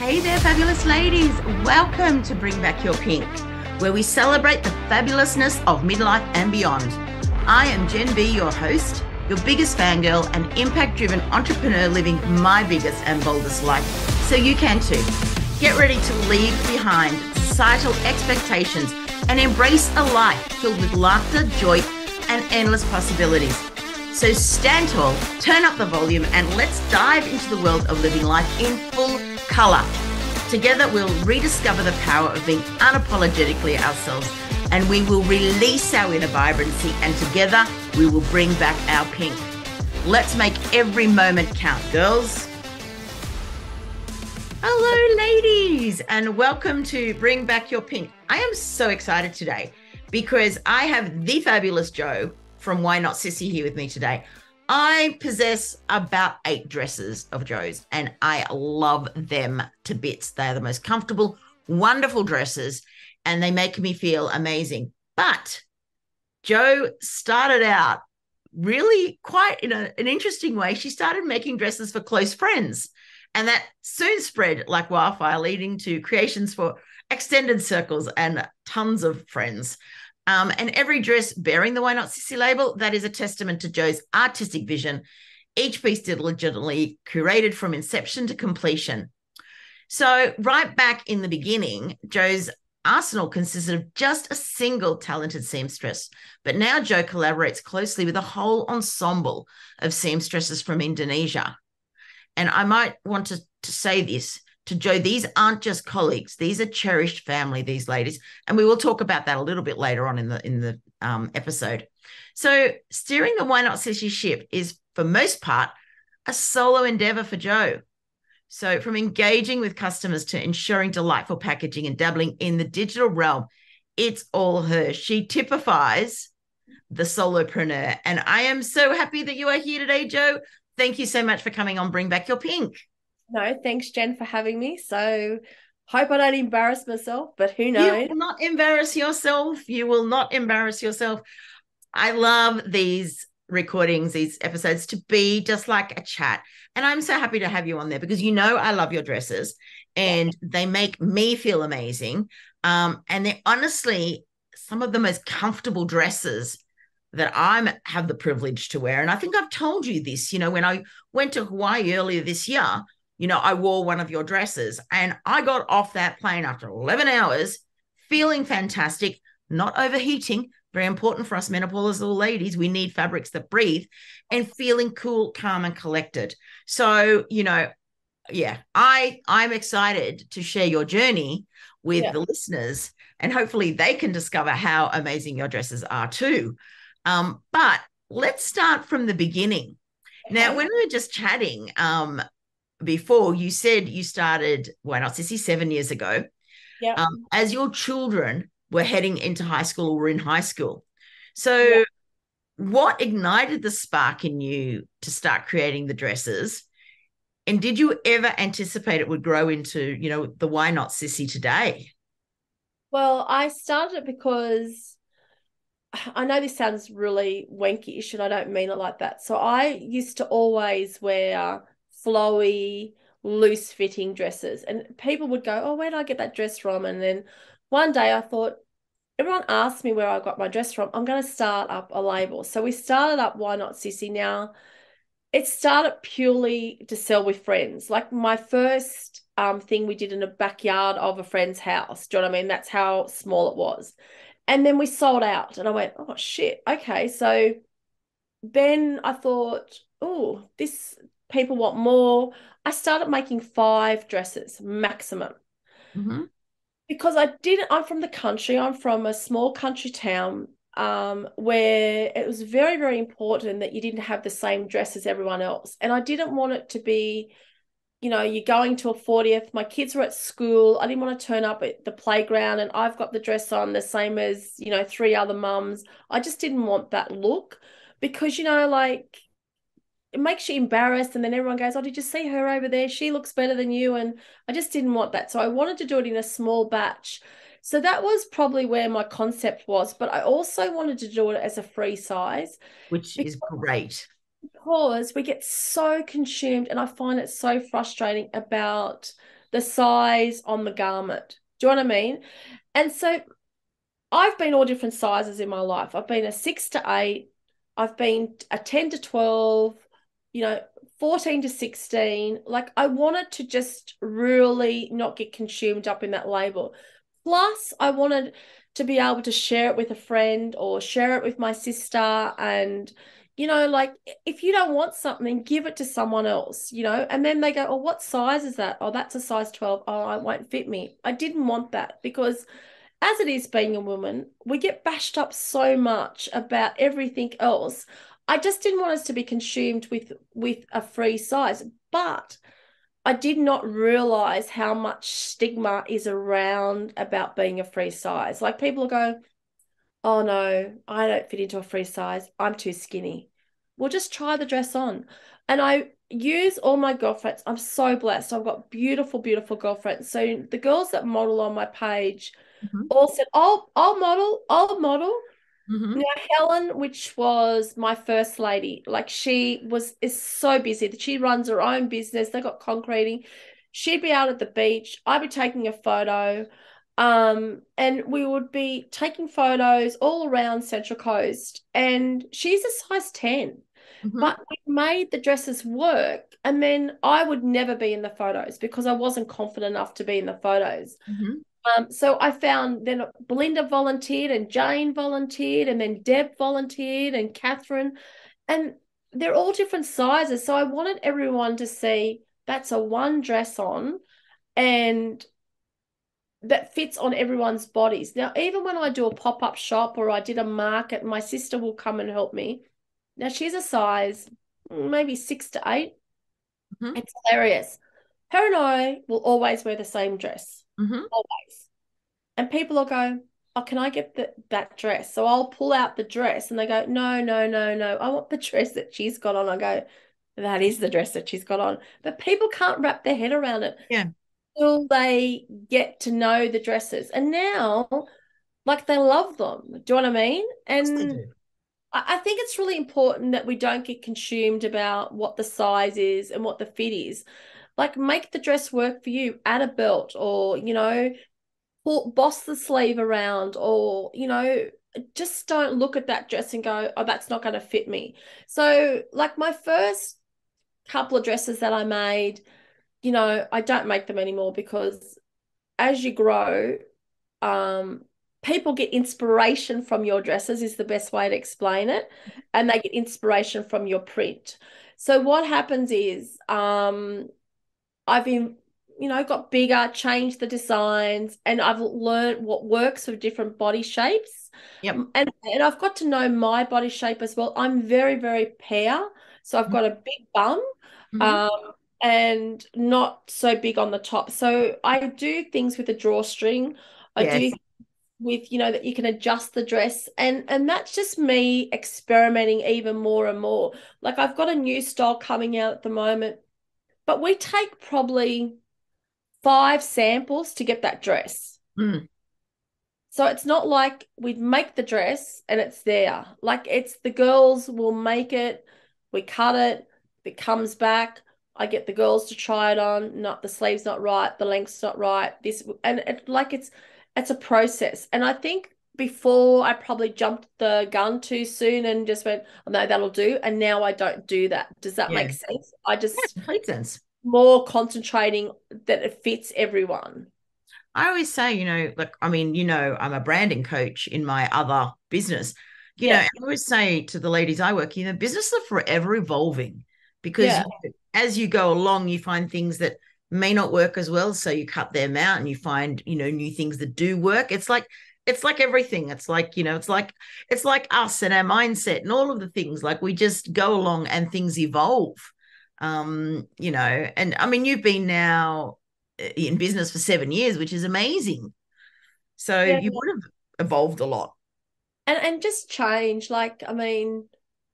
Hey there, fabulous ladies. Welcome to Bring Back Your Pink, where we celebrate the fabulousness of midlife and beyond. I am Jen B, your host, your biggest fangirl, and impact driven entrepreneur living my biggest and boldest life. So you can too. Get ready to leave behind societal expectations and embrace a life filled with laughter, joy, and endless possibilities. So stand tall, turn up the volume, and let's dive into the world of living life in full color. Together, we'll rediscover the power of being unapologetically ourselves and we will release our inner vibrancy, and together we will bring back our pink. Let's make every moment count, girls. Hello, ladies, and welcome to Bring Back Your Pink. I am so excited today because I have the fabulous Jo from Y Not Sissy here with me today. I possess about eight dresses of Jo's and I love them to bits. They are the most comfortable, wonderful dresses and they make me feel amazing. But Jo started out really quite in a, an interesting way. She started making dresses for close friends. And that soon spread like wildfire, leading to creations for extended circles and tons of friends. Um, and every dress bearing the Y Not Sissy label, that is a testament to Jo's artistic vision. Each piece diligently curated from inception to completion. So, right back in the beginning, Jo's arsenal consisted of just a single talented seamstress. But now Jo collaborates closely with a whole ensemble of seamstresses from Indonesia. And I might want to, to say this to Jo. these aren't just colleagues; these are cherished family. These ladies, and we will talk about that a little bit later on in the in the um, episode. So, steering the Y Not Sissy ship is, for most part, a solo endeavor for Jo. So, from engaging with customers to ensuring delightful packaging and dabbling in the digital realm, it's all her. She typifies the solopreneur. And I am so happy that you are here today, Jo. Thank you so much for coming on Bring Back Your Pink. No, thanks, Jen, for having me. So hope I don't embarrass myself, but who knows? You will not embarrass yourself. You will not embarrass yourself. I love these recordings, these episodes to be just like a chat. And I'm so happy to have you on there because you know I love your dresses and they make me feel amazing. Um, and they're honestly some of the most comfortable dresses that I have the privilege to wear. And I think I've told you this, you know, when I went to Hawaii earlier this year, you know, I wore one of your dresses and I got off that plane after 11 hours feeling fantastic, not overheating. Very important for us menopausal ladies. We need fabrics that breathe and feeling cool, calm, and collected. So, you know, yeah, I I'm excited to share your journey with yeah. the listeners and hopefully they can discover how amazing your dresses are too. Um, but let's start from the beginning. Now, when we were just chatting, um, before you said you started Y Not Sissy seven years ago. Yeah um, as your children were heading into high school or were in high school. So yeah. what ignited the spark in you to start creating the dresses? And did you ever anticipate it would grow into you know the Y Not Sissy today? Well i started it because I know this sounds really wankish and I don't mean it like that. So I used to always wear flowy, loose fitting dresses. And people would go, Oh, where did I get that dress from? And then one day I thought, everyone asked me where I got my dress from. I'm going to start up a label. So we started up Y Not Sissy. Now, it started purely to sell with friends. Like my first um, thing we did in a backyard of a friend's house. Do you know what I mean? That's how small it was. And then we sold out. And I went, oh, shit. Okay. So then I thought, oh, this people want more. I started making five dresses maximum. Mm-hmm. Because I didn't, I'm from the country, I'm from a small country town um, where it was very, very important that you didn't have the same dress as everyone else. And I didn't want it to be, you know, you're going to a 40th, my kids were at school. I didn't want to turn up at the playground and I've got the dress on the same as, you know, three other mums. I just didn't want that look because, you know, like it makes you embarrassed and then everyone goes oh did you see her over there she looks better than you and i just didn't want that so i wanted to do it in a small batch so that was probably where my concept was but i also wanted to do it as a free size which is great because we get so consumed and i find it so frustrating about the size on the garment. Do you know what I mean? And so I've been all different sizes in my life. I've been a six to eight, I've been a 10 to 12, you know, 14 to 16. Like I wanted to just really not get consumed up in that label. Plus, I wanted to be able to share it with a friend or share it with my sister and you know like if you don't want something give it to someone else you know and then they go oh what size is that oh that's a size 12 oh it won't fit me i didn't want that because as it is being a woman we get bashed up so much about everything else i just didn't want us to be consumed with with a free size but I did not realize how much stigma is around about being a free size. Like people go, oh no, I don't fit into a free size. I'm too skinny. Well, just try the dress on. And I use all my girlfriends. I'm so blessed. I've got beautiful, beautiful girlfriends. So the girls that model on my page mm-hmm. all said, I'll, I'll model, I'll model. Mm-hmm. Now Helen, which was my first lady, like she was is so busy that she runs her own business. They got concreting. She'd be out at the beach. I'd be taking a photo. Um, and we would be taking photos all around Central Coast. And she's a size 10. Mm-hmm. But we made the dresses work. And then I would never be in the photos because I wasn't confident enough to be in the photos. Mm-hmm. Um, so I found then Belinda volunteered and Jane volunteered and then Deb volunteered and Catherine. And they're all different sizes. So I wanted everyone to see that's a one dress on and that fits on everyone's bodies. Now, even when I do a pop up shop or I did a market, my sister will come and help me. Now, she's a size maybe six to 8 mm-hmm. It's hilarious. Her and I will always wear the same dress mm-hmm. always. And people will go, oh, can I get the, that dress? So I'll pull out the dress and they go, no, no, no, no. I want the dress that she's got on. I go, that is the dress that she's got on. But people can't wrap their head around it. Yeah. Until they get to know the dresses. And now, like they love them. Do you know what I mean? And I think it's really important that we don't get consumed about what the size is and what the fit is like make the dress work for you add a belt or you know boss the sleeve around or you know just don't look at that dress and go oh that's not going to fit me. So like my first couple of dresses that i made you know i don't make them anymore because as you grow um people get inspiration from your dresses is the best way to explain it and they get inspiration from your print. So what happens is um I've been, you know, got bigger, changed the designs, and I've learned what works for different body shapes. Yep. And and I've got to know my body shape as well. I'm very, very pear. So I've mm-hmm. got a big bum. Mm-hmm. Um, and not so big on the top. So I do things with a drawstring. I yes. do with you know that you can adjust the dress and and that's just me experimenting even more and more. Like I've got a new style coming out at the moment but we take probably five samples to get that dress. Mm. So it's not like we'd make the dress and it's there. Like it's the girls will make it, we cut it, it comes back. I get the girls to try it on. Not the sleeve's not right, the length's not right. This and it like it's it's a process. And I think before I probably jumped the gun too soon and just went, oh, no, that'll do. And now I don't do that. Does that yeah. make sense? I just yeah, sense. More concentrating that it fits everyone. I always say, you know, like I mean, you know, I'm a branding coach in my other business. You yeah. know, I always say to the ladies I work, you know, business are forever evolving because yeah. as you go along, you find things that may not work as well. So you cut them out and you find, you know, new things that do work. It's like it's like everything. It's like you know it's like it's like us and our mindset and all of the things. Like we just go along and things evolve um you know. And i mean you've been now uh, in business for 7 years which is amazing. So yeah. you would have evolved a lot. And and just change. Like i mean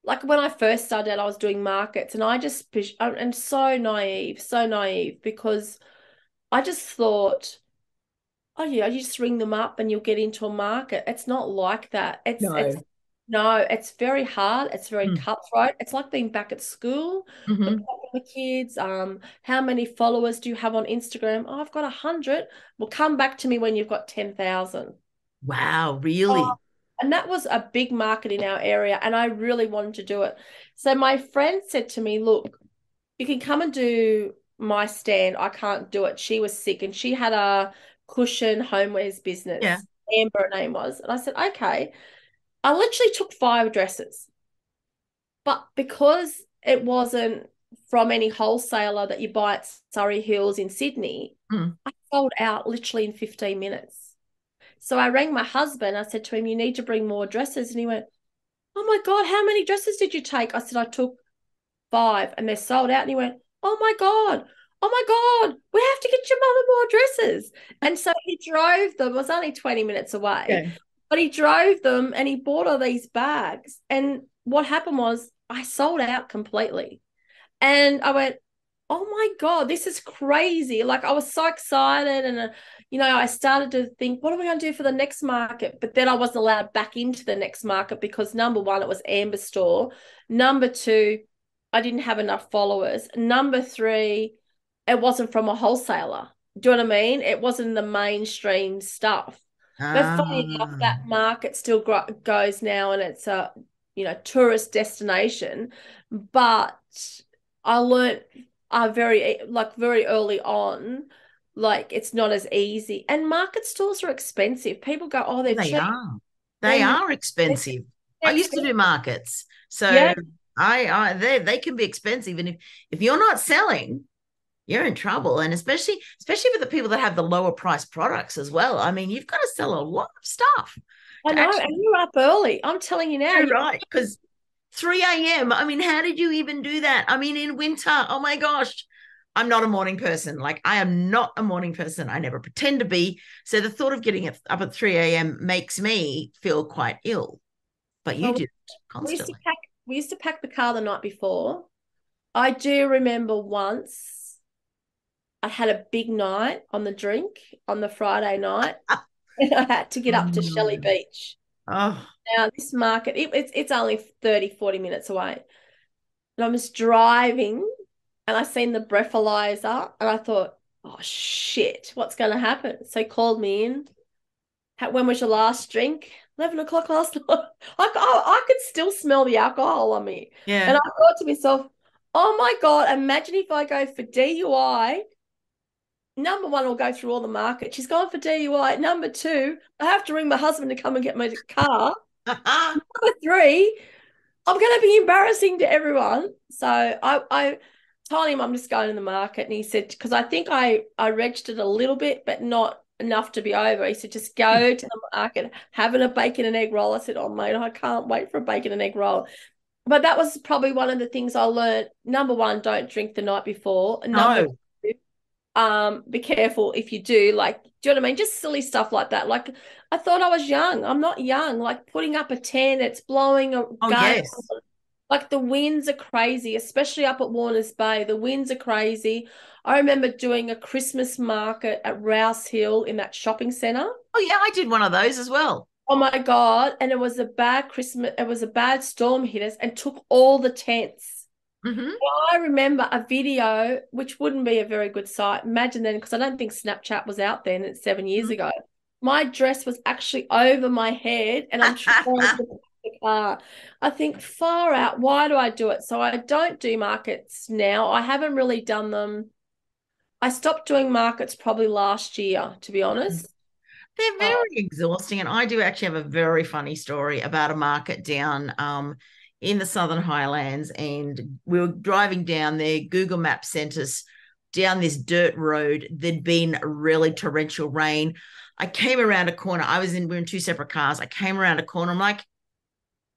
like when I first started, I was doing markets, and I just and so naive, so naive because I just thought oh yeah, you just ring them up and you'll get into a market. It's not like that. It's, no. it's No, it's very hard. It's very Mm. cutthroat. It's like being back at school, the Mhm. popular kids. Um, how many followers do you have on Instagram? Oh, I've got a hundred. Well, come back to me when you've got 10,000. Wow, really? Oh, And that was a big market in our area, and I really wanted to do it. So my friend said to me, Look, you can come and do my stand. I can't do it. She was sick and she had a cushion homewares business. Yeah. Amber, her name was. And I said, Okay. I literally took five dresses. But because it wasn't from any wholesaler that you buy at Surry Hills in Sydney, Mm. I sold out literally in 15 minutes. So I rang my husband. I said to him, You need to bring more dresses. And he went, Oh my God, how many dresses did you take? I said, I took five and they're sold out. And he went, Oh my God, oh my God, we have to get your mother more dresses. And so he drove them, it was only 20 minutes away, Yeah. but he drove them and he bought all these bags. And what happened was I sold out completely. And I went, Oh my God, this is crazy. Like I was so excited. And, uh, you know, I started to think, what are we going to do for the next market? But then I wasn't allowed back into the next market because number one, it was Amber Store. Number two, I didn't have enough followers. Number three, it wasn't from a wholesaler. Do you know what I mean? It wasn't the mainstream stuff. But funny enough, Ah. that market still gro- goes now, and it's a you know tourist destination. But I learned uh, very like very early on, like it's not as easy. And market stores are expensive. People go, oh, they're They cheap. are. They are expensive. I used to do markets. So Yeah. I, I they they can be expensive. And if, if you're not selling, you're in trouble. And especially especially for the people that have the lower price products as well. I mean, you've got to sell a lot of stuff. I know, actually- and you're up early. I'm telling you now. You're right. Because 3 a.m. I mean, how did you even do that? I mean, in winter, oh my gosh. I'm not a morning person. Like I am not a morning person. I never pretend to be. So the thought of getting up at 3 a.m. makes me feel quite ill. But you Well, do it We used to constantly. pack. We used to pack the car the night before. I do remember once I had a big night on the drink on the Friday night, ah. and I had to get up to Oh, Shelly. Beach. Oh, Now this market, it, it's it's only 30, 40 minutes away, and I was driving, and I seen the breathalyzer, and I thought, oh shit, what's going to happen? So he called me in. When was your last drink? 11 o'clock last night. I, I, I could still smell the alcohol on me. yeah. And I thought to myself, oh my God, imagine if I go for DUI. Number one, I'll go through all the market. She's gone for DUI. Number two, I have to ring my husband to come and get my car. Number three, I'm going to be embarrassing to everyone. So I, I told him I'm just going in the market. And he said, because I think I, I registered a little bit, but not enough to be over. He said, just go to the market, having a bacon and egg roll. I said, oh, mate, I can't wait for a bacon and egg roll. But that was probably one of the things I learned. Number one, don't drink the night before. Number no. Um be careful if you do like do you know what I mean? Just silly stuff like that. Like I thought I was young. I'm not young. Like putting up a tent it's blowing a Oh, yes. like the winds are crazy especially up at Warners Bay. The winds are crazy. I remember doing a Christmas market at Rouse Hill in that shopping center Oh, yeah. I did one of those as well. oh my god. And it was a bad Christmas it was a bad storm hit us and took all the tents hmm I remember a video, which wouldn't be a very good sight. Imagine then, because I don't think Snapchat was out then, it's seven years Mhm. ago. My dress was actually over my head and I'm trying to car. I think far out. Why do I do it? So I don't do markets now. I haven't really done them. I stopped doing markets probably last year, to be honest. They're Oh. very exhausting. And I do actually have a very funny story about a market down um, in the Southern Highlands. And we were driving down there. Google Maps sent us down this dirt road. There'd been really torrential rain. I came around a corner. I was in, we are in two separate cars. I came around a corner. I'm like,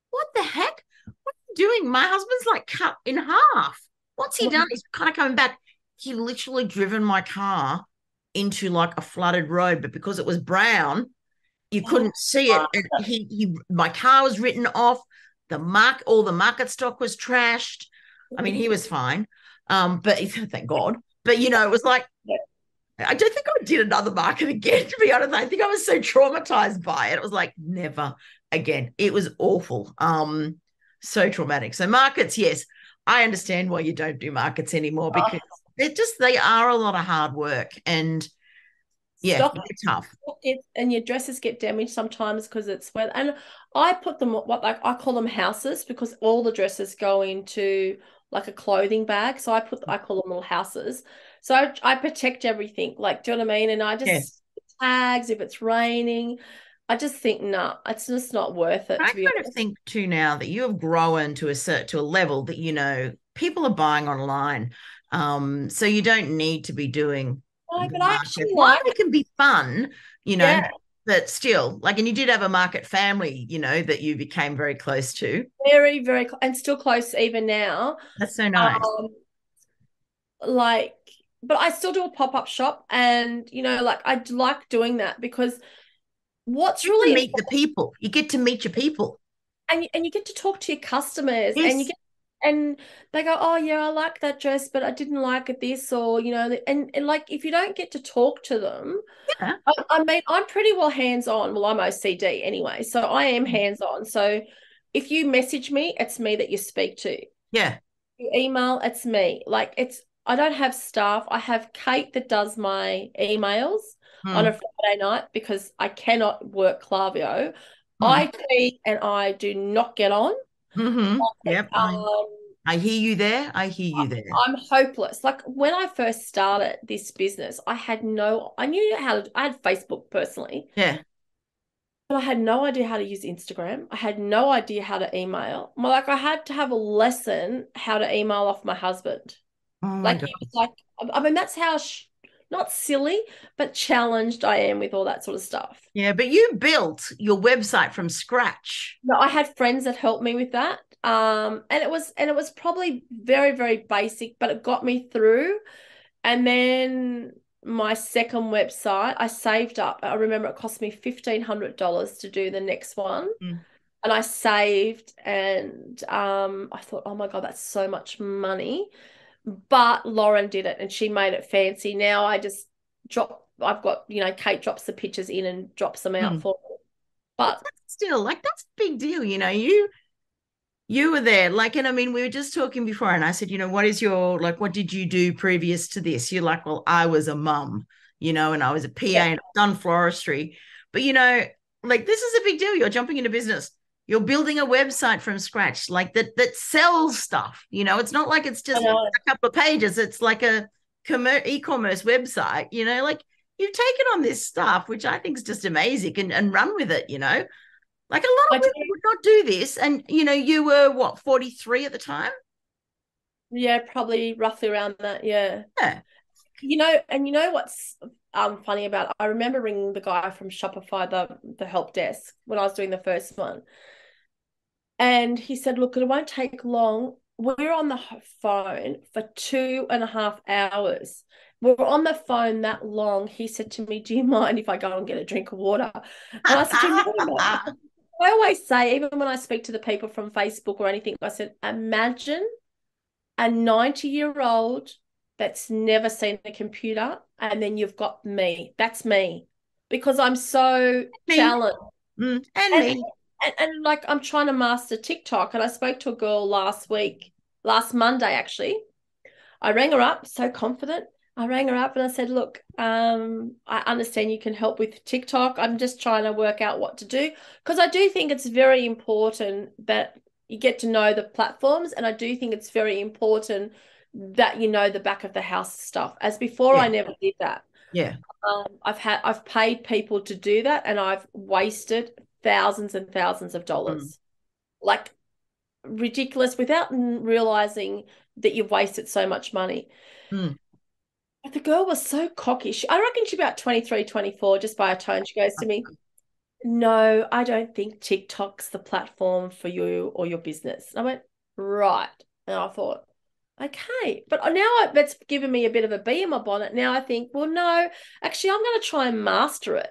what the heck? What are you doing? My husband's like cut in half. What's he done? He's kind of coming back. He literally driven my car into like a flooded road, but because it was brown, you couldn't see it. And he, he, my car was written off. The mark, all the market stock was trashed. I mean, he was fine, um, but thank God. But you know, it was like I don't think I did another market again. To be honest, I think I was so traumatized by it. It was like never, again, it was awful. Um, so traumatic. So markets, yes, I understand why you don't do markets anymore Oh. because they're just they are a lot of hard work and yeah, tough. It, and your dresses get damaged sometimes because it's wet. And I put them what like I call them houses because all the dresses go into like a clothing bag. So I put I call them little houses. So I, I protect everything. Like, do you know what I mean? And I just Yeah. tags if it's raining. I just think no, nah, it's just not worth it. I kind honest. of think too now that you have grown to a cert to a level that you know people are buying online. Um, so you don't need to be doing No, but I actually like it can be fun, you know, Yeah. but still, like, and you did have a market family, you know, that you became very close to. very, very cl- and still close even now. That's so nice. Um, like, but I still do a pop up shop, and you know, like I like doing that because what's really meet the people. You get to meet your people. and you, and you get to talk to your customers, and you Yes. get and they go, oh yeah, I like that dress, but I didn't like it this, or you know, and and like if you don't get to talk to them, Yeah. I, I mean, I'm pretty well hands on. Well, I'm OCD anyway, so I am Mm. hands on. So if you message me, it's me that you speak to. Yeah. you email, it's me. Like it's I don't have staff. I have Kate that does my emails on Mm. a Friday night because I cannot work Klaviyo. Mm. IT and I do not get on. Mhm. Yep. I, Um, I hear you there. I hear you there. I'm hopeless. Like when I first started this business, I had no I knew how to I had Facebook personally, Yeah. but I had no idea how to use Instagram. I had no idea how to email. Like I had to have a lesson how to email off my husband. Oh my Like God. he was like, I mean, that's how sh not silly, but challenged I am with all that sort of stuff. Yeah, but you built your website from scratch. No, I had friends that helped me with that. Um, and it was and it was probably very, very basic, but it got me through. And then my second website, I saved up. I remember it cost me $1,500 to do the next one. Mm. And I saved and um, I thought, oh my God, that's so much money. But Lauren did it and she made it fancy. Now I just drop, I've got, you know, Kate drops the pictures in and drops them out Mm. for me. But Still, like that's a big deal, you know. You you were there, like, and I mean, we were just talking before, and I said, you know, what is your like, what did you do previous to this? You're like, well, I was a mum, you know, and I was a PA Yeah. and I've done floristry, but you know, like this is a big deal. You're jumping into business. You're building a website from scratch, like that that sells stuff. You know, it's not like it's just a couple of pages. It's like a commer- e-commerce website. You know, like you've taken on this stuff, which I think is just amazing, and and run with it. You know, like a lot I of do. women would not do this. And you know, you were what 43 at the time. Yeah, probably roughly around that. Yeah. Yeah. You know, and you know what's um funny about it? I remember ringing the guy from Shopify, the the help desk, when I was doing the first one. And he said, Look, it won't take long. We're on the phone for two and a half hours. We're on the phone that long. He said to me, Do you mind if I go and get a drink of water? And I said, "You know? I always say, even when I speak to the people from Facebook or anything, I said, imagine a 90 year old that's never seen a computer, and then you've got me. That's me because I'm so Me. challenged. Mm, and And, me. And, and like I'm trying to master TikTok. And I spoke to a girl last week, last Monday actually. I rang her up, so confident. I rang her up and I said, Look, um, I understand you can help with TikTok. I'm just trying to work out what to do. Because I do think it's very important that you get to know the platforms. And I do think it's very important that you know the back of the house stuff. As before, I never did that. Yeah. Um, I've had I've paid people to do that and I've wasted thousands and thousands of dollars. Like ridiculous without realizing that you've wasted so much money. Mm. But the girl was so cocky. She, I reckon she's about 23, 24, just by her tone. She goes to me, No, I don't think TikTok's the platform for you or your business. And I went, Right. And I thought, Okay. But now that's given me a bit of a bee in my bonnet. Now I think, well, no, actually, I'm going to try and master it.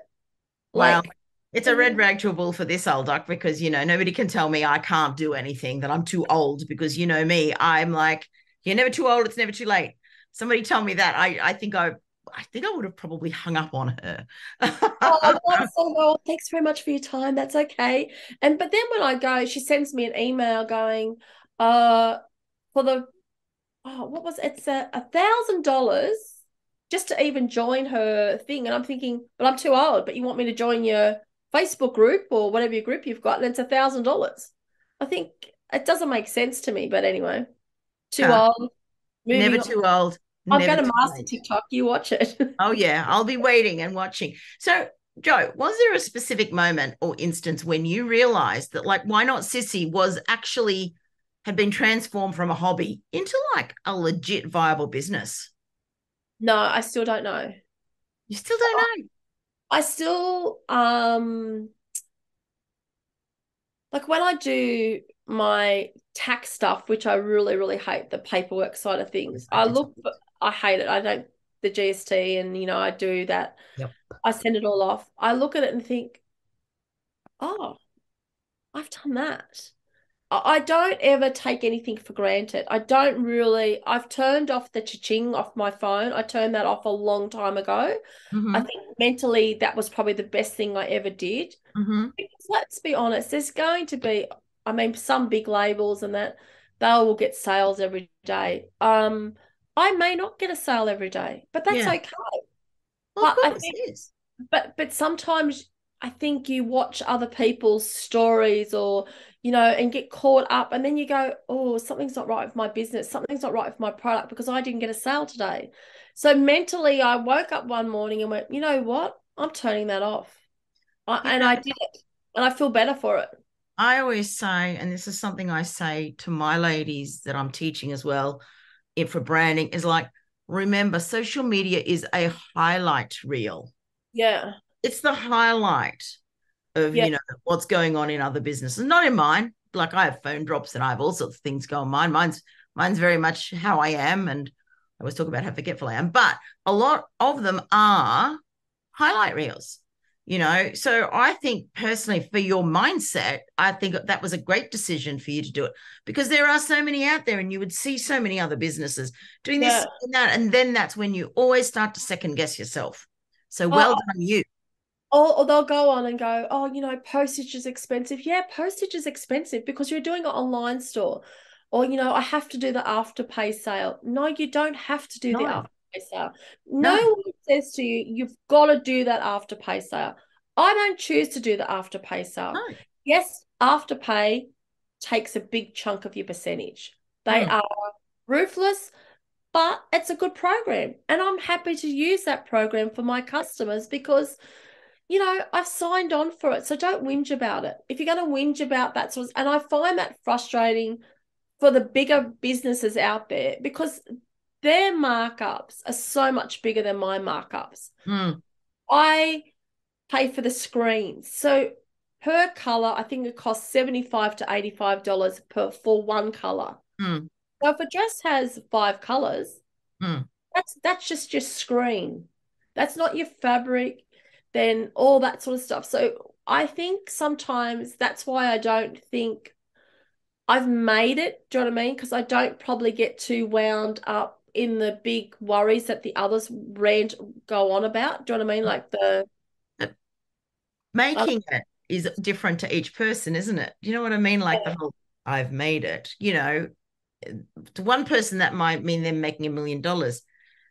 Well, Like, it's a red rag to a bull for this old duck because you know nobody can tell me I can't do anything that I'm too old because you know me I'm like you're never too old it's never too late somebody tell me that I I think I I think I would have probably hung up on her. oh, so well. Thanks very much for your time. That's okay. And but then when I go, she sends me an email going, uh, for the oh, what was it? it's a a thousand dollars just to even join her thing. And I'm thinking, but I'm too old. But you want me to join your Facebook group or whatever your group you've got, and it's a thousand dollars. I think it doesn't make sense to me. But anyway, too ah. old. Never on. too old. I'm going to master TikTok. You watch it. oh yeah, I'll be waiting and watching. So, Jo, was there a specific moment or instance when you realized that, like, Y Not Sissy was actually had been transformed from a hobby into like a legit viable business? No, I still don't know. You still don't know. I still um like when I do my tax stuff, which I really, really hate the paperwork side of things. I look, I hate it. I don't the GST, and you know, I do that. Yep. I send it all off. I look at it and think, oh, I've done that. I don't ever take anything for granted. I don't really. I've turned off the cha-ching off my phone. I turned that off a long time ago. Mm-hmm. I think mentally that was probably the best thing I ever did. Mm-hmm. Because let's be honest, there's going to be. I mean, some big labels and that they will get sales every day. Um, I may not get a sale every day, but that's yeah. okay. Well, but I think, but but sometimes I think you watch other people's stories or you know and get caught up and then you go oh something's not right with my business. Something's not right with my product because I didn't get a sale today. So mentally I woke up one morning and went you know what? I'm turning that off. I, and I did it and I feel better for it. I always say and this is something I say to my ladies that I'm teaching as well if for branding is like remember social media is a highlight reel. Yeah. It's the highlight of you know what's going on in other businesses. Not in mine. Like i have phone drops and i have all sorts of things go on. Mine mine's mine's very much how i am and i always talk about how forgetful i am but a lot of them are highlight reels you know? So i think personally for your mindset i think that was a great decision for you to do it because there are so many out there and you would see so many other businesses doing this and that and then that's when you always start to second guess yourself. So well oh, done you or, or they'll go on and go, oh, you know, postage is expensive. Yeah, postage is expensive because you're doing an online store. Or, you know, I have to do the afterpay sale. No, you don't have to do no. the afterpay sale. No. no one says to you, you've got to do that afterpay sale. I don't choose to do the afterpay sale. No. Yes, afterpay takes a big chunk of your percentage. They mm. are ruthless, but it's a good program. And I'm happy to use that program for my customers because you know, I've signed on for it. So don't whinge about it. If you're going to whinge about that sort of, and I find that frustrating for the bigger businesses out there because their markups are so much bigger than my markups. Mm. I pay for the screens. So per color, I think it costs 75 to $85 per for one color. Mm. So if a dress has five colors, mm. that's that's just your screen. That's not your fabric then all that sort of stuff. So I think sometimes that's why I don't think I've made it. Do you know what I mean? Because I don't probably get too wound up in the big worries that the others rant go on about. Do you know what I mean? Like the making uh, it is different to each person, isn't it? You know what I mean? Like yeah. the whole I've made it, you know, to one person that might mean them making a million dollars.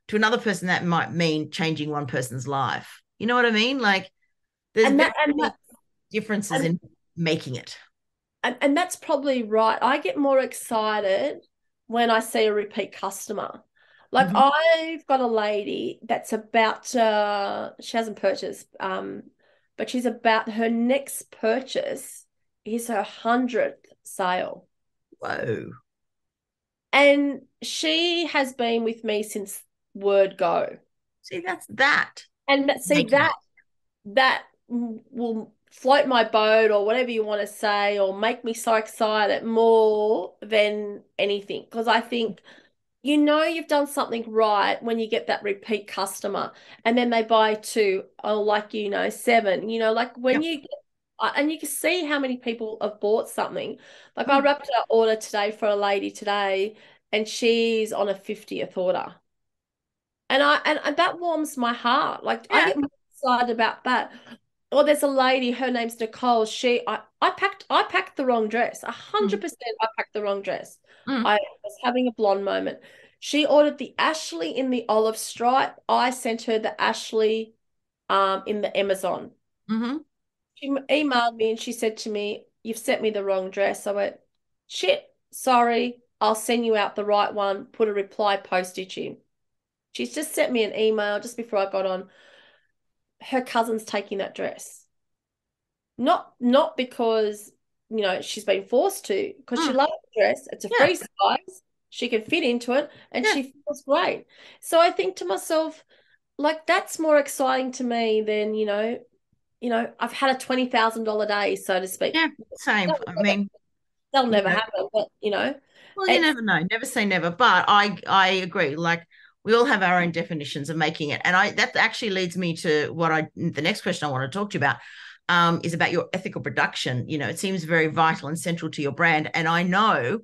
To another person that might mean changing one person's life. You know what I mean? Like there's and that, and that, differences and, in making it. And, and that's probably right. I get more excited when I see a repeat customer. Like mm-hmm. I've got a lady that's about uh she hasn't purchased um but she's about her next purchase is her hundredth sale. Whoa. And she has been with me since word go. See, that's that and see Thank that you. that will float my boat or whatever you want to say or make me so excited more than anything because i think you know you've done something right when you get that repeat customer and then they buy two or oh, like you know seven you know like when yep. you get uh, and you can see how many people have bought something like mm. i wrapped an order today for a lady today and she's on a 50th order And I and, and that warms my heart. Like I get excited about that. Or there's a lady, her name's Nicole. She I, I packed I packed the wrong dress. A hundred percent I packed the wrong dress. Mm. I was having a blonde moment. She ordered the Ashley in the olive stripe. I sent her the Ashley um in the Amazon. hmm She emailed me and she said to me, You've sent me the wrong dress. I went, Shit, sorry. I'll send you out the right one. Put a reply postage in. She's just sent me an email just before I got on. Her cousin's taking that dress. Not not because, you know, she's been forced to, because she Mm. loves the dress. It's a Yeah. free size. She can fit into it and Yeah. she feels great. So I think to myself, like that's more exciting to me than, you know, you know, I've had a twenty thousand dollar day, so to speak. Yeah, same. That'll I never, mean, that'll never know, happen, but you know, well, you never know. Never say never. But I I agree. Like we all have our own definitions of making it, and I that actually leads me to what I the next question I want to talk to you about. Um, is about your ethical production. You know, it seems very vital and central to your brand. And I know,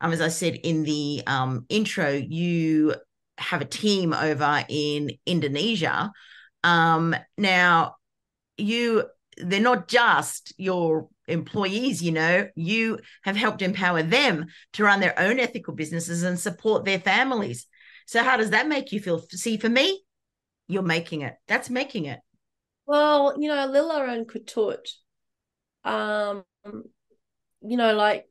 um, as I said in the um, intro, you have a team over in Indonesia. Um, now, you they're not just your employees you know you have helped empower them to run their own ethical businesses and support their families so how does that make you feel see for me you're making it that's making it well, you know, Lilla and Kutut, um, you know, like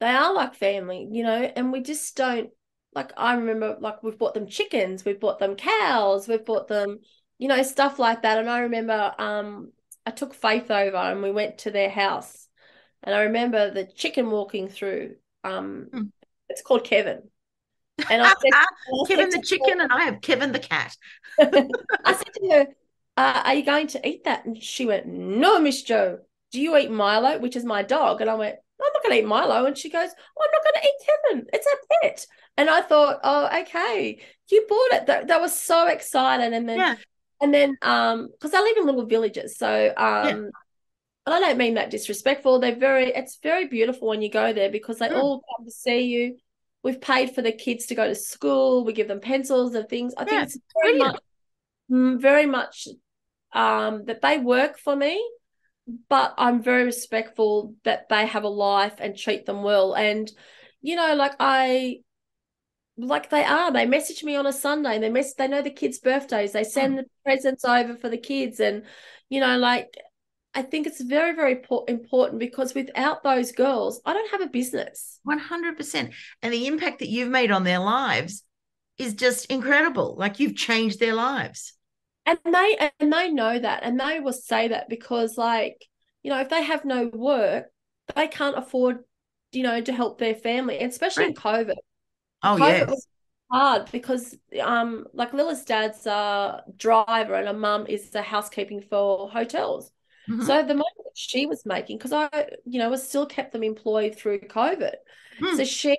they are like family, you know, and we just don't like I remember like we've bought them chickens, we've bought them cows, we've bought them, you know, stuff like that. And I remember um I took Faith over and we went to their house. And I remember the chicken walking through. Um Hmm. it's called Kevin. And I said, kevin the to her- chicken and i have kevin the cat I said to her, uh, Are you going to eat that? And she went, No, Miss Jo. Do you eat Milo, which is my dog? And I went, I'm not going to eat Milo. And she goes, oh, I'm not going to eat Kevin. It's a pet. And I thought, Oh, okay. You bought it. That, that was so excited. And then, yeah and then, um, because I live in little villages. So, um, and I don't mean that disrespectful. They're very, it's very beautiful when you go there because they Mm. all come to see you. We've paid for the kids to go to school. We give them pencils and things. I think it's very brilliant. much, mm, very much um, that they work for me, but I'm very respectful that they have a life and treat them well. And, you know, like I, like they are, they message me on a Sunday. They mess, they know the kids' birthdays. They send the presents over for the kids, and you know, like I think it's very, very important because without those girls, I don't have a business. 100% and the impact that you've made on their lives is just incredible. Like you've changed their lives. And they and they know that and they will say that because like you know if they have no work they can't afford you know to help their family and especially in covid. Oh COVID yes. was hard because um like lilla's dad's a driver and her mum is a housekeeping for hotels Mhm. so the money that she was making because i you know was still kept them employed through covid Mm. so she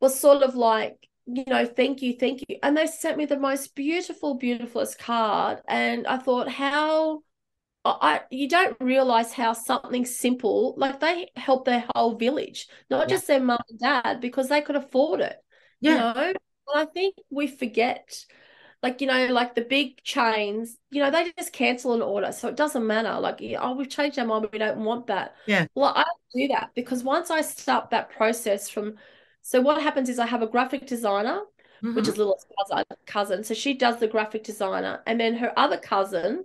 was sort of like you know, thank you, thank you. And they sent me the most beautiful, beautifulest card. And I thought, how I you don't realize how something simple, like they helped their whole village, not Yeah. just their mum and dad, because they could afford it. yeah You know, and I think we forget, like, you know, like the big chains, you know, they just cancel an order. So it doesn't matter. Like, oh, we've changed our mind, we don't want that. Yeah. Well, I don't do that because once I start that process from so what happens is I have a graphic designer, which Mhm. is Lila's cousin, cousin. So she does the graphic designer, and then her other cousin,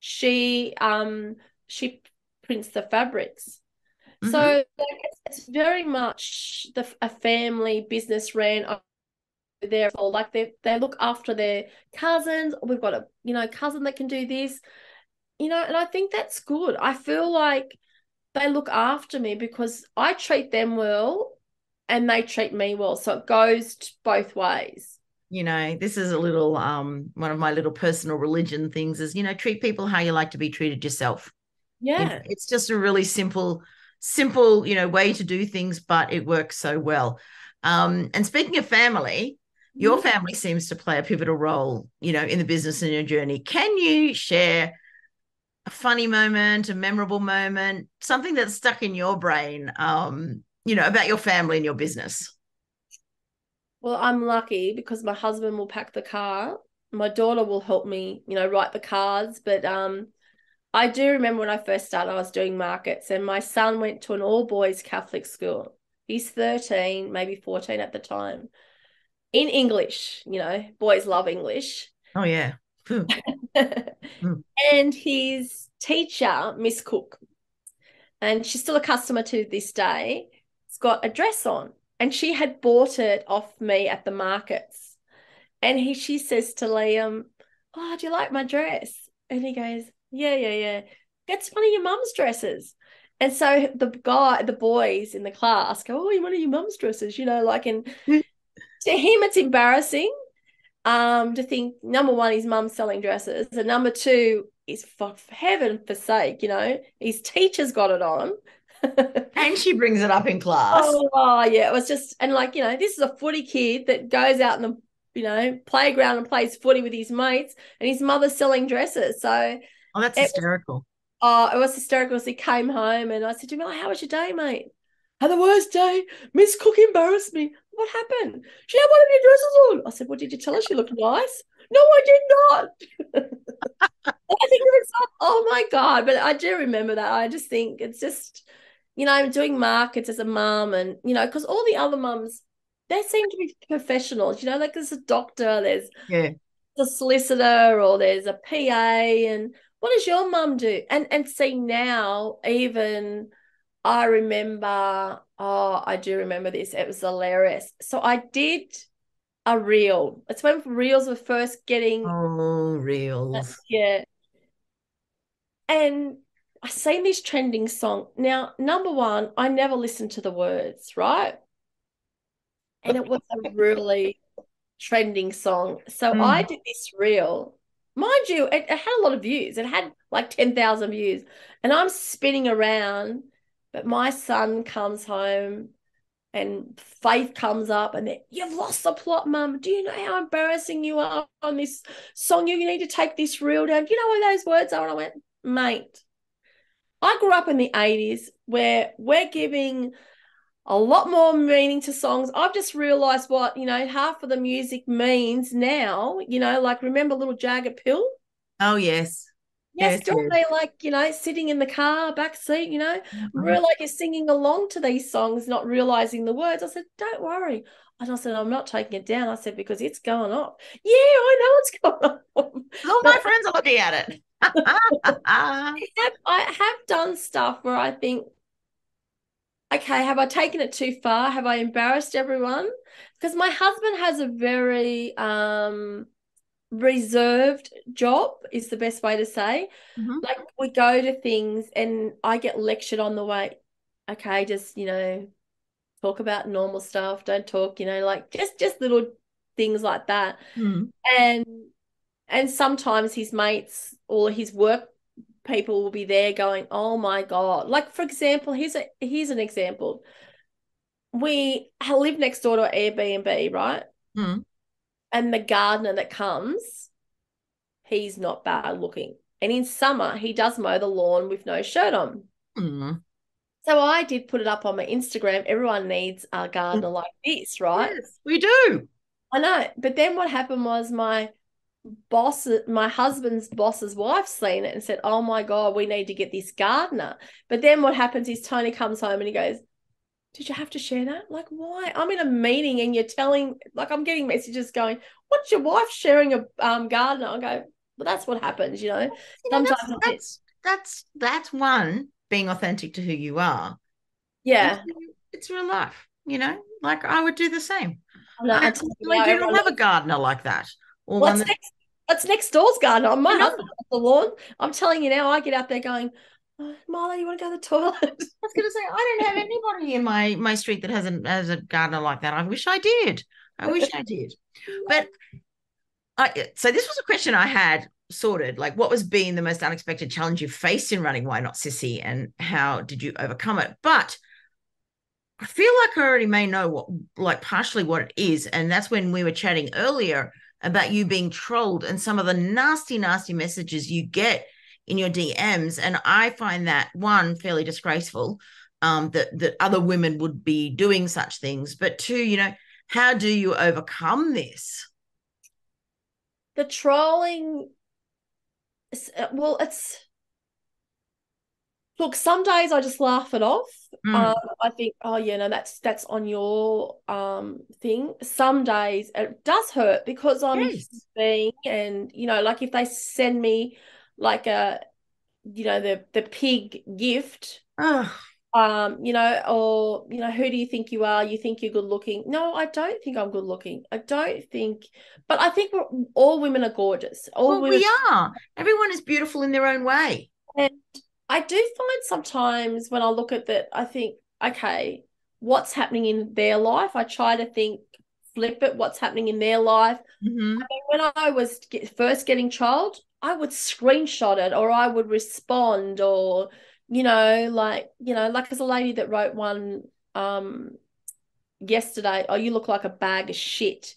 she um she prints the fabrics. Mhm. So it's, it's very much the a family business ran there. For like they they look after their cousins. We've got a you know cousin that can do this, you know, and I think that's good. I feel like they look after me because I treat them well and they treat me well. So it goes both ways. you know this is a little um one of my little personal religion things is you know treat people how you like to be treated yourself Yeah. It's just a really simple, simple, you know, way to do things, but it works so well. Um, and speaking of family, your Mm-hmm. family seems to play a pivotal role, you know, in the business and your journey. Can you share a funny moment, a memorable moment, something that's stuck in your brain, um, you know, about your family and your business? Well, I'm lucky because my husband will pack the car. My daughter will help me, you know, write the cards. But um, I do remember when I first started, I was doing markets, and my son went to an all boys Catholic school. He's 13, maybe 14 at the time, in English. You know, boys love English. Oh, yeah. Hmm. and his teacher, Miss Cook, and she's still a customer to this day, has got a dress on and she had bought it off me at the markets. And he she says to Liam, Oh, do you like my dress? And he goes, Yeah, yeah, yeah. That's one of your mum's dresses. And so the guy, the boys in the class go, Oh, one of your mum's dresses, you know, like and to him it's embarrassing. Um, to think number one, his mum's selling dresses, and number two is for heaven for sake, you know, his teacher's got it on and she brings it up in class. Oh, oh, yeah, it was just and like you know, this is a footy kid that goes out in the you know playground and plays footy with his mates, and his mother's selling dresses. So oh, that's hysterical. Was, oh, it was hysterical. As he came home, and I said to him, "How was your day, mate?" Had the worst day. Miss Cook embarrassed me. What happened? She had one of your dresses on. I said, "What did you tell her? She looked nice." No, I did not. I think it was, oh my god! But I do remember that. I just think it's just you know, I'm doing markets as a mum, and you know, because all the other mums, they seem to be professionals. You know, like there's a doctor, there's yeah, a solicitor, or there's a PA, and what does your mum do? And and see now, even I remember. Oh, I do remember this. It was hilarious. So I did a reel. It's when reels were first getting. Oh, reels. Yeah. And I seen this trending song. Now, number one, I never listened to the words, right? And it was a really trending song. So mm. I did this reel. Mind you, it, it, had a lot of views. It had like 10,000 views. And I'm spinning around, but my son comes home and Faith comes up and then you've lost the plot, mum. Do you know how embarrassing you are on this song? You need to take this reel down. Do you know what those words are? And I went, mate, I grew up in the 80s where we're giving a lot more meaning to songs. I've just realized what, you know, half of the music means now, you know, like remember Little Jagged Pill? Oh, yes. Yes, yes, yes. they like, you know, sitting in the car, back seat, you know, mm-hmm. like you're singing along to these songs, not realizing the words. I said, don't worry. And I said, I'm not taking it down. I said, because it's going up. Yeah, I know it's going off. All my friends are looking at it. I, have, I have done stuff where I think, okay, have I taken it too far? Have I embarrassed everyone? Because my husband has a very um reserved job is the best way to say. Mm-hmm. Like we go to things and I get lectured on the way. Okay, just you know, talk about normal stuff. Don't talk, you know, like just just little things like that. Mm-hmm. And and sometimes his mates or his work people will be there going, "Oh my god!" Like for example, here's a here's an example. We live next door to Airbnb, right? Mm. And the gardener that comes, he's not bad looking. And in summer, he does mow the lawn with no shirt on. Mm. So I did put it up on my Instagram. Everyone needs a gardener like this, right? Yes, we do. I know. But then what happened was my boss my husband's boss's wife seen it and said oh my god we need to get this gardener but then what happens is tony comes home and he goes did you have to share that? Like why? I'm in a meeting and you're telling like i'm getting messages going what's your wife sharing a um, gardener? I go well that's what happens you know. Yeah, sometimes that's, that's, that's that's one being authentic to who you are. Yeah. It's, it's real life you know? Like i would do the same. No, I, I, don't have a gardener like that. Or What's next? That's next door's garden. On my husband the lawn. I'm telling you now, I get out there going, Marla, you want to go to the toilet? I was going to say, I don't have anybody in my my street that has a has a gardener like that. I wish I did. I wish I did. But I so this was a question I had sorted. Like, what was being the most unexpected challenge you faced in running Y Not Sissy, and how did you overcome it? But I feel like I already may know what, like, partially what it is, and that's when we were chatting earlier about you being trolled and some of the nasty, nasty messages you get in your DMs. And I find that one fairly disgraceful um, that that other women would be doing such things. But two, you know, how do you overcome this? The trolling, uh, well, it's look. Some days I just laugh it off. Mm. Um, I think, oh yeah, no, that's that's on your um thing. Some days it does hurt because I'm yes. being, and you know, like if they send me like a, you know, the the pig gift. Oh um you know or you know who do you think you are? You think you're good looking? No i don't think i'm good looking. I don't think but i think all women are gorgeous. All well, women we are. Everyone is beautiful in their own way. And i do find sometimes when i look at that i think okay what's happening in their life? I try to think flip it what's happening in their life. Mm-hmm. I mean, when i was get, first getting child i would screenshot it or i would respond or you know, like, you know, like as a lady that wrote one um yesterday, oh, you look like a bag of shit.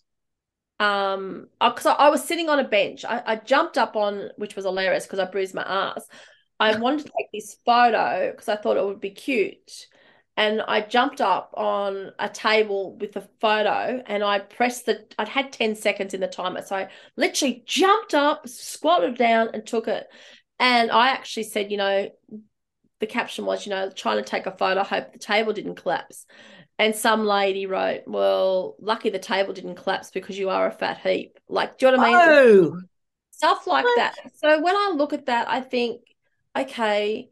Um, because I, I, was sitting on a bench. I, I jumped up on, which was hilarious because I bruised my ass. I wanted to take this photo because I thought it would be cute. And I jumped up on a table with the photo and I pressed the, I'd had 10 seconds in the timer. So I literally jumped up, squatted down, and took it. And I actually said, you know, the caption was, you know, trying to take a photo, I hope the table didn't collapse. And some lady wrote, Well, lucky the table didn't collapse because you are a fat heap. Like, do you know what I mean? Oh. Stuff like what? that. So when I look at that, I think, okay,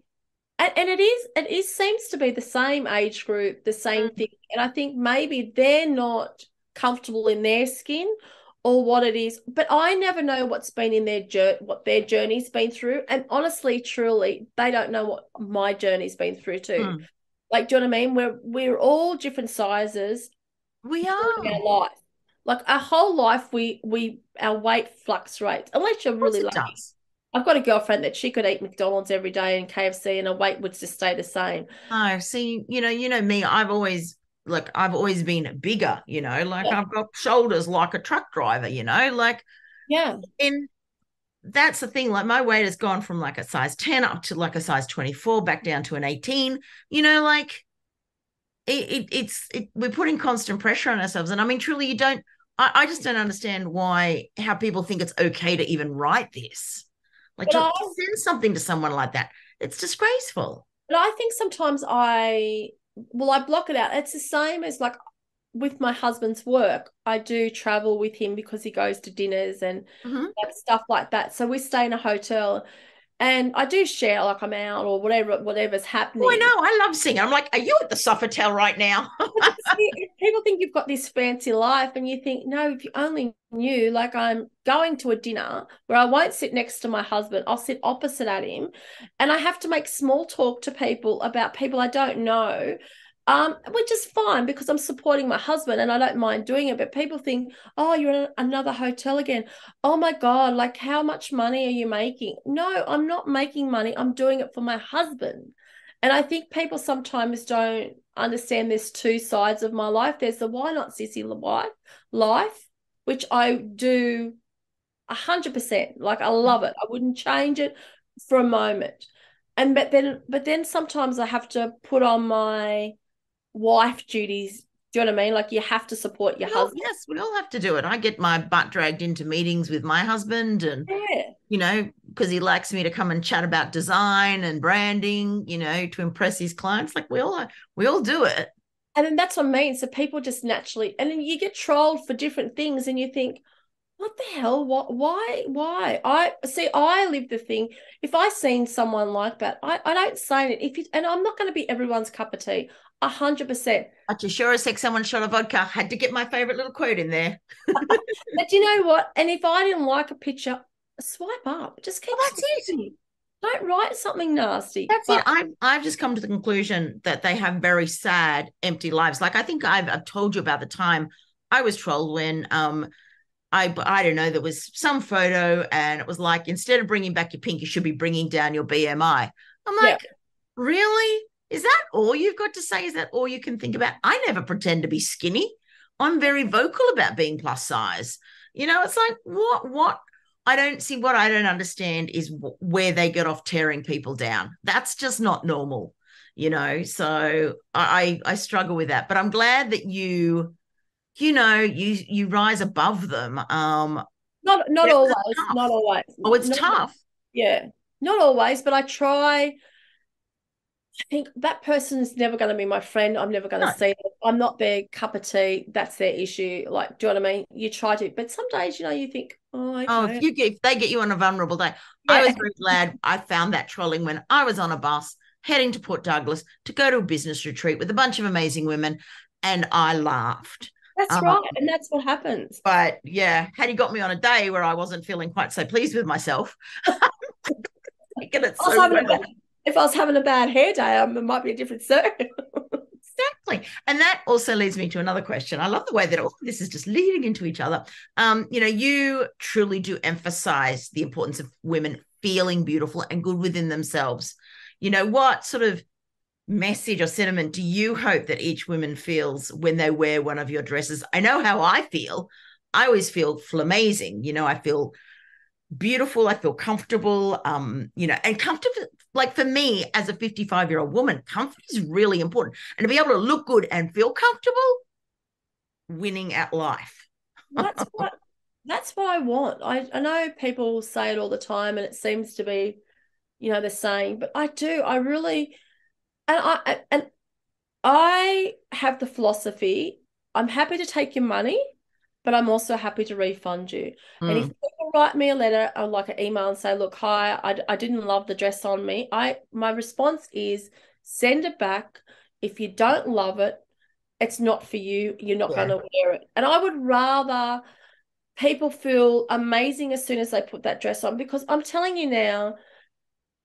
and, and it is it is seems to be the same age group, the same mm. thing. And I think maybe they're not comfortable in their skin or what it is but i never know what's been in their journey what their journey's been through and honestly truly they don't know what my journey's been through too hmm. like do you know what i mean we're we're all different sizes we are our life like our whole life we we our weight fluctuates unless you're really lucky does. I've got a girlfriend that she could eat McDonald's every day and KFC and her weight would just stay the same. Oh, see, you know, you know me, I've always like I've always been bigger, you know, like yeah. I've got shoulders like a truck driver, you know, like yeah. And that's the thing. Like my weight has gone from like a size 10 up to like a size 24, back down to an 18. You know, like it, it it's it, we're putting constant pressure on ourselves. And I mean, truly, you don't I, I just don't understand why how people think it's okay to even write this. Like to send something to someone like that. It's disgraceful. But I think sometimes I well, I block it out. It's the same as like with my husband's work. I do travel with him because he goes to dinners and mm-hmm. stuff like that. So we stay in a hotel and I do share like I'm out or whatever whatever's happening. Oh, I know. I love singing. I'm like, are you at the Sofitel right now? People think you've got this fancy life, and you think, no, if you only knew, like I'm going to a dinner where I won't sit next to my husband, I'll sit opposite at him, and I have to make small talk to people about people I don't know um, which is fine because I'm supporting my husband and I don't mind doing it. But people think, oh, you're in another hotel again. Oh my God, like how much money are you making? No, I'm not making money. I'm doing it for my husband. And I think people sometimes don't understand there's two sides of my life. There's the Y Not Sissy life, life, which I do a hundred percent. Like I love it. I wouldn't change it for a moment. And but then but then sometimes I have to put on my wife duties do you know what I mean? Like you have to support your well, husband. Yes, we all have to do it. I get my butt dragged into meetings with my husband, and yeah. you know, because he likes me to come and chat about design and branding, you know, to impress his clients. Like we all we all do it. And then that's what I mean. So people just naturally, and then you get trolled for different things, and you think, what the hell? What? Why? Why? I see. I live the thing. If I seen someone like that, I, I don't say it. If you, and I'm not going to be everyone's cup of tea. A hundred percent. But you sure as heck someone shot a vodka. Had to get my favorite little quote in there. but you know what? And if I didn't like a picture, swipe up. Just keep. Well, that's it. Don't write something nasty. That's but- it. I've I've just come to the conclusion that they have very sad, empty lives. Like I think I've I've told you about the time I was trolled when um I I don't know there was some photo and it was like instead of bringing back your pink, you should be bringing down your BMI. I'm like, yeah. really? Is that all you've got to say? Is that all you can think about? I never pretend to be skinny. I'm very vocal about being plus size. You know, it's like what what I don't see what I don't understand is where they get off tearing people down. That's just not normal, you know. So I I struggle with that, but I'm glad that you you know, you you rise above them. Um, not not always, not always. Oh, it's not, tough. Yeah, not always, but I try. I think that person is never going to be my friend. I'm never going to no. see them. I'm not their cup of tea. That's their issue. Like, do you know what I mean? You try to, but some days, you know, you think, oh, okay. oh, if you get, if they get you on a vulnerable day, yeah. I was very glad I found that trolling when I was on a bus heading to Port Douglas to go to a business retreat with a bunch of amazing women, and I laughed. That's um, right, and that's what happens. But yeah, had he got me on a day where I wasn't feeling quite so pleased with myself, get it so well if I was having a bad hair day, um, it might be a different story. exactly. And that also leads me to another question. I love the way that all this is just leading into each other. Um, you know, you truly do emphasize the importance of women feeling beautiful and good within themselves. You know, what sort of message or sentiment do you hope that each woman feels when they wear one of your dresses? I know how I feel. I always feel amazing. You know, I feel beautiful. I feel comfortable. Um, you know, and comfortable like for me as a 55 year old woman, comfort is really important. And to be able to look good and feel comfortable, winning at life. that's what that's what I want. I, I know people say it all the time and it seems to be, you know, the saying. but I do. I really and I and I have the philosophy, I'm happy to take your money but I'm also happy to refund you. Mm. And if hmm. people write me a letter or like an email and say, look, hi, I, I didn't love the dress on me, I my response is send it back. If you don't love it, it's not for you. You're not yeah. going to wear it. And I would rather people feel amazing as soon as they put that dress on because I'm telling you now,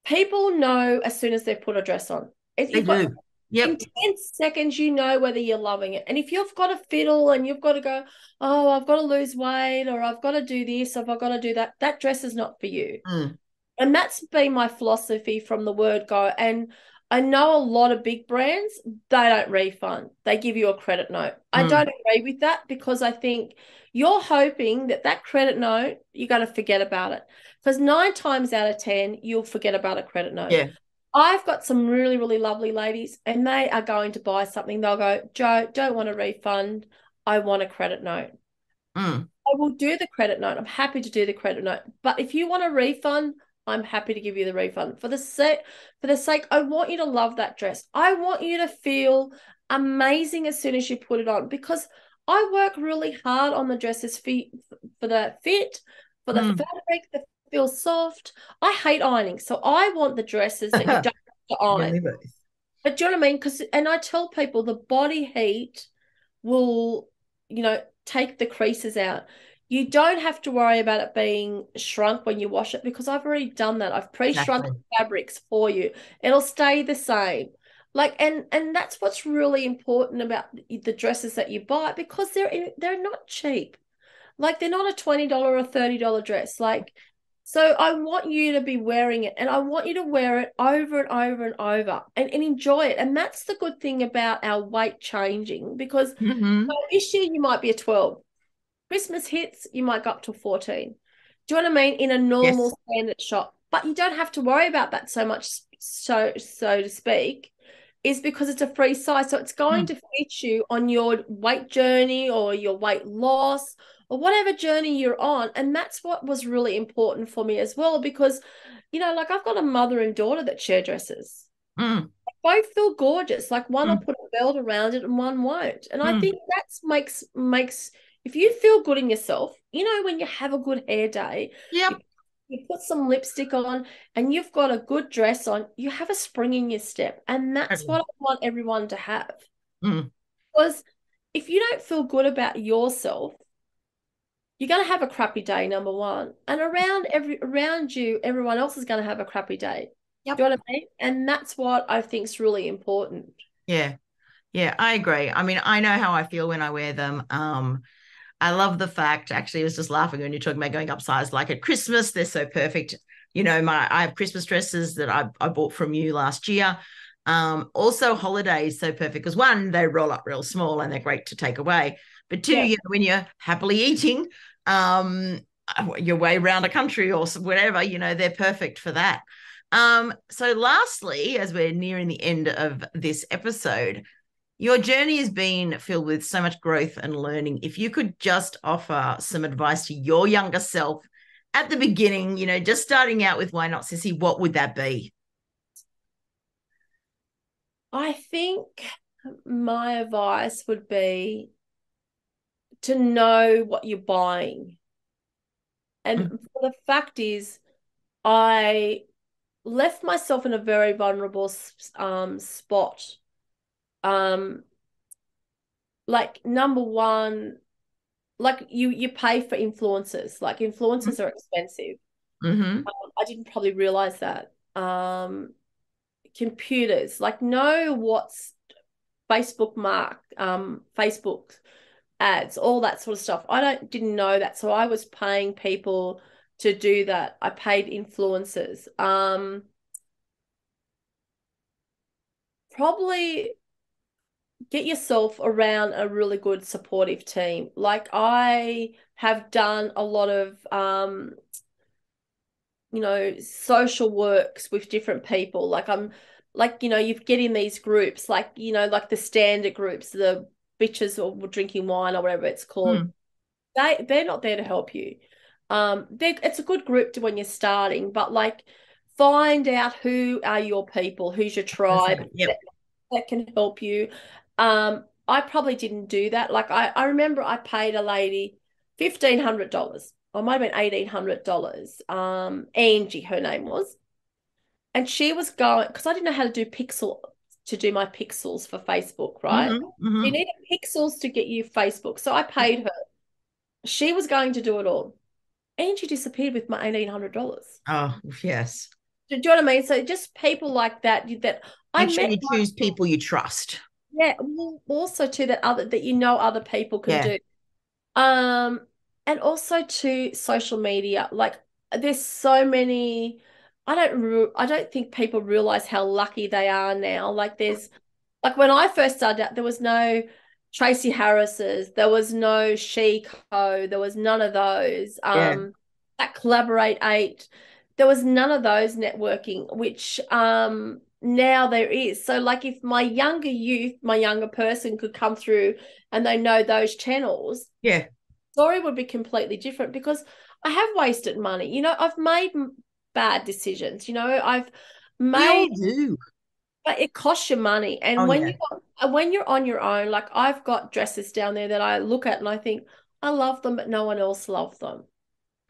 people know as soon as they've put a dress on. If they do. Yep. In 10 seconds, you know whether you're loving it. And if you've got to fiddle and you've got to go, oh, I've got to lose weight or I've got to do this, or I've got to do that, that dress is not for you. Mm. And that's been my philosophy from the word go. And I know a lot of big brands, they don't refund, they give you a credit note. Mm. I don't agree with that because I think you're hoping that that credit note, you're going to forget about it. Because nine times out of 10, you'll forget about a credit note. Yeah. I've got some really, really lovely ladies, and they are going to buy something. They'll go, Jo, don't want a refund. I want a credit note. Mm. I will do the credit note. I'm happy to do the credit note. But if you want a refund, I'm happy to give you the refund. For the sake, for the sake, I want you to love that dress. I want you to feel amazing as soon as you put it on because I work really hard on the dresses for, for the fit, for the mm. fabric, the feel soft. I hate ironing, so I want the dresses that you don't have to iron. but do you know what I mean? Because and I tell people the body heat will, you know, take the creases out. You don't have to worry about it being shrunk when you wash it because I've already done that. I've pre-shrunk exactly. fabrics for you. It'll stay the same. Like and and that's what's really important about the dresses that you buy because they're in, they're not cheap. Like they're not a $20 or $30 dress. Like so I want you to be wearing it and I want you to wear it over and over and over and, and enjoy it. And that's the good thing about our weight changing because mm-hmm. this year you might be a 12. Christmas hits, you might go up to 14. Do you know what I mean? In a normal yes. standard shop. But you don't have to worry about that so much, so so to speak, is because it's a free size. So it's going mm. to fit you on your weight journey or your weight loss or whatever journey you're on. And that's what was really important for me as well, because, you know, like I've got a mother and daughter that share dresses. Mm. Both feel gorgeous. Like one mm. will put a belt around it and one won't. And mm. I think that's makes makes if you feel good in yourself, you know, when you have a good hair day, yep. you, you put some lipstick on and you've got a good dress on, you have a spring in your step. And that's what I want everyone to have. Mm. Because if you don't feel good about yourself, you're going to have a crappy day number one and around every around you everyone else is going to have a crappy day yep. Do you know what I mean? And that's what I think is really important. Yeah. Yeah, I agree. I mean, I know how I feel when I wear them. Um, I love the fact, actually, I was just laughing when you're talking about going upsize. Like at Christmas, they're so perfect. You know, my I have Christmas dresses that I, I bought from you last year. Um, also holidays so perfect because one, they roll up real small and they're great to take away. But two, yeah. you know, when you're happily eating, um, your way around a country or whatever, you know, they're perfect for that. Um, so lastly, as we're nearing the end of this episode, your journey has been filled with so much growth and learning. If you could just offer some advice to your younger self at the beginning, you know, just starting out with Y Not Sissy, what would that be? I think my advice would be to know what you're buying. And mm-hmm. the fact is, I left myself in a very vulnerable um, spot. Um, like number one, like you you pay for influencers. Like influencers mm-hmm. are expensive. Mm-hmm. Um, I didn't probably realize that. Um, computers, like know what's Facebook mark, um, Facebook ads, all that sort of stuff. I don't didn't know that, so I was paying people to do that. I paid influencers. Um, probably get yourself around a really good supportive team. Like I have done a lot of um, you know, social works with different people. Like I'm like, you know, you get in these groups, like, you know, like the standard groups, the bitches or drinking wine or whatever it's called. Hmm. They they're not there to help you. Um, it's a good group to when you're starting, but like find out who are your people, who's your tribe yep. that, that can help you. Um, I probably didn't do that. Like I, I remember I paid a lady fifteen hundred dollars. I might have been eighteen hundred dollars. Um, Angie, her name was, and she was going because I didn't know how to do pixel to do my pixels for Facebook, right? Mm-hmm, mm-hmm. You needed pixels to get you Facebook, so I paid her. She was going to do it all. And she disappeared with my eighteen hundred dollars. Oh yes. Do, do, you know what I mean? So just people like that that I sure you choose people you trust. Yeah, also too that other that you know other people can yeah. do. Um, and also to social media, like there's so many. I don't. Re- I don't think people realize how lucky they are now. Like there's, like when I first started out, there was no Tracy Harris's, there was no Sheco, there was none of those. Um, yeah. that Collaborate Eight, there was none of those networking, which um now there is. So, like, if my younger youth, my younger person could come through and they know those channels, yeah, story would be completely different because I have wasted money. You know, I've made bad decisions. You know, I've made. do. But it costs you money, and oh, when yeah. you when you're on your own, like I've got dresses down there that I look at and I think I love them, but no one else loves them.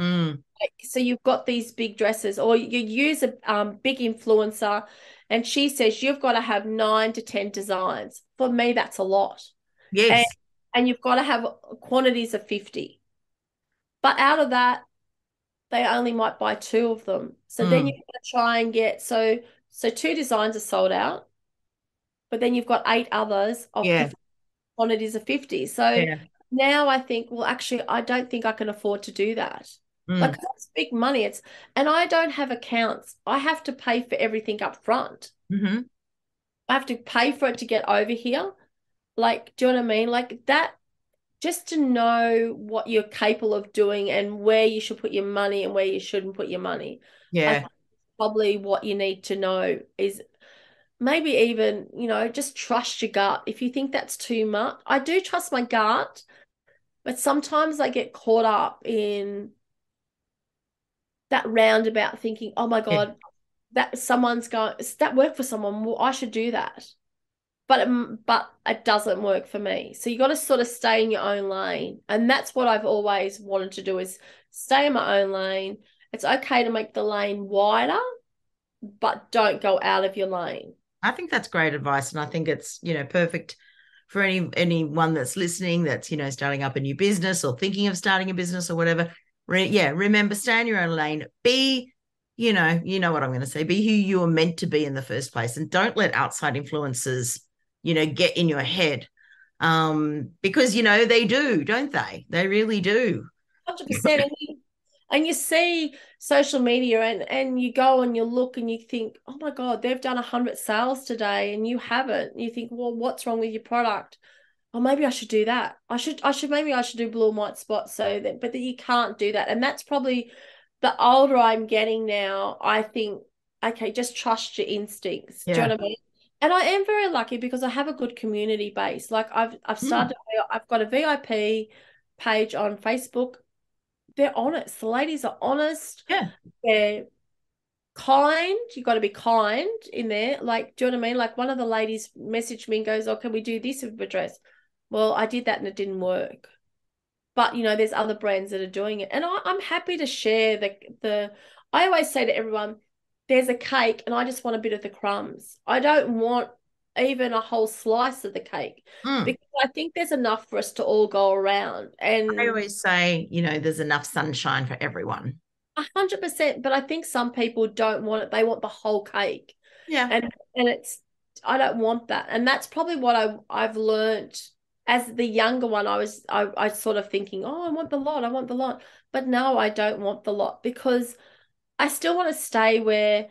Mm. so you've got these big dresses, or you use a um, big influencer, and she says you've got to have nine to ten designs. For me, that's a lot. Yes, and, and you've got to have quantities of fifty. But out of that, they only might buy two of them. So mm. then got to try and get so so two designs are sold out, but then you've got eight others of yeah. quantities of 50. So yeah. now I think, well, actually, I don't think I can afford to do that. Mm. Like that's big money. It's and I don't have accounts. I have to pay for everything up front. Mm-hmm. I have to pay for it to get over here. Like, do you know what I mean? Like that just to know what you're capable of doing and where you should put your money and where you shouldn't put your money. Yeah. Probably what you need to know is maybe even, you know, just trust your gut. If you think that's too much, I do trust my gut, but sometimes I get caught up in that roundabout thinking, oh my God, yeah. that someone's going, that work for someone. Well, I should do that but it, but it doesn't work for me. So you got to sort of stay in your own lane, and that's what I've always wanted to do is stay in my own lane. It's okay to make the lane wider, but don't go out of your lane. I think that's great advice, and I think it's you know perfect for any anyone that's listening that's you know starting up a new business or thinking of starting a business or whatever. Re- yeah, remember, stay in your own lane. Be you know, you know what I'm going to say. Be who you are meant to be in the first place, and don't let outside influences you know, get in your head. Um, because, you know, they do, don't they? They really do. 100%. and, you, see social media and, and you go and you look and you think, oh my God, they've done 100 sales today and you haven't. And you think, well, what's wrong with your product? Oh, maybe I should do that. I should, I should, maybe I should do blue and white spots so that, but that you can't do that. And that's probably the older I'm getting now. I think, okay, just trust your instincts. Yeah. Do you know what I mean? And I am very lucky because I have a good community base. Like I've I've Hmm. started I've got a VIP page on Facebook. They're honest. The ladies are honest. Yeah. They're kind. You got to be kind in there. Like, do you know what I mean? Like one of the ladies messaged me and goes, "Oh, can we do this with a dress?" Well, I did that and it didn't work. But you know, there's other brands that are doing it, and I, I'm happy to share the the. I always say to everyone, "There's a cake, and I just want a bit of the crumbs. I don't want even a whole slice of the cake Mm. because I think there's enough for us to all go around." And I always say, you know, there's enough sunshine for everyone. A hundred percent, but I think some people don't want it. They want the whole cake, Yeah. and and it's I don't want that, and that's probably what I I've learned as the younger one. I was I I sort of thinking, oh, I want the lot, I want the lot, but now I don't want the lot because I still want to stay where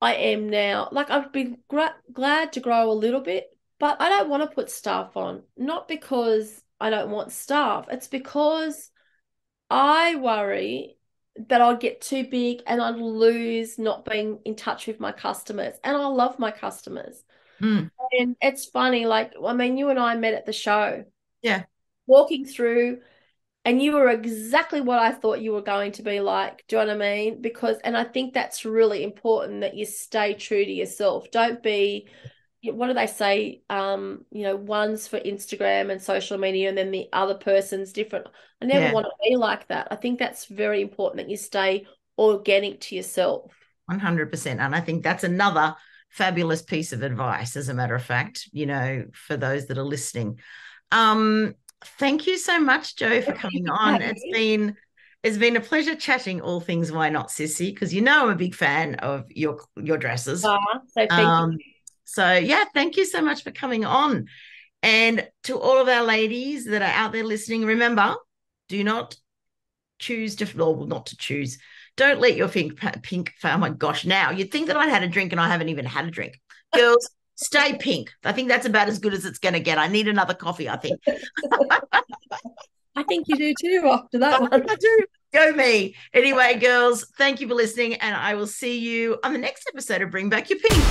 I am now. Like I've been gra glad to grow a little bit, but I don't want to put staff on, not because I don't want staff. It's because I worry that I'll get too big and I'd lose not being in touch with my customers. And I love my customers. Mm. And it's funny, like, I mean, you and I met at the show. Yeah. Walking through, and you were exactly what I thought you were going to be like. Do you know what I mean? Because, and I think that's really important that you stay true to yourself. Don't be, what do they say? Um, you know, one's for Instagram and social media, and then the other person's different. I never Yeah. want to be like that. I think that's very important that you stay organic to yourself. 100%. And I think that's another fabulous piece of advice, as a matter of fact, you know, for those that are listening. Um, thank you so much, Jo, for coming on. It's been it's been a pleasure chatting all things Y Not Sissy because you know I'm a big fan of your your dresses. Uh, so Um, so yeah, thank you so much for coming on. And to all of our ladies that are out there listening, remember, do not choose to, or not to choose. Don't let your pink, pink, oh my gosh, now you'd think that I'd had a drink and I haven't even had a drink. Girls, stay pink. I think that's about as good as it's going to get. I need another coffee, I think. I think you do too after that one. I do. Go me. Anyway, girls, thank you for listening. And I will see you on the next episode of Bring Back Your Pink.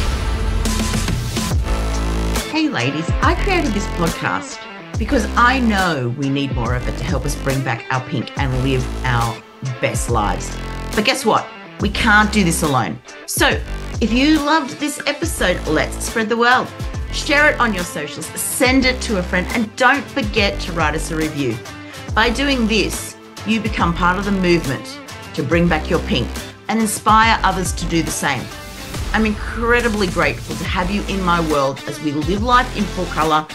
Hey, ladies, I created this podcast because I know we need more of it to help us bring back our pink and live our best lives. But guess what? We can't do this alone. So if you loved this episode, let's spread the word. Share it on your socials, send it to a friend, and don't forget to write us a review. By doing this, you become part of the movement to bring back your pink and inspire others to do the same. I'm incredibly grateful to have you in my world as we live life in full color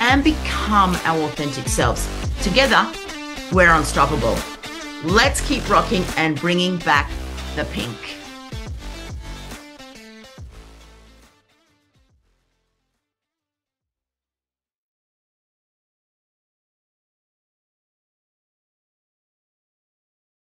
and become our authentic selves. Together, we're unstoppable. Let's keep rocking and bringing back the pink.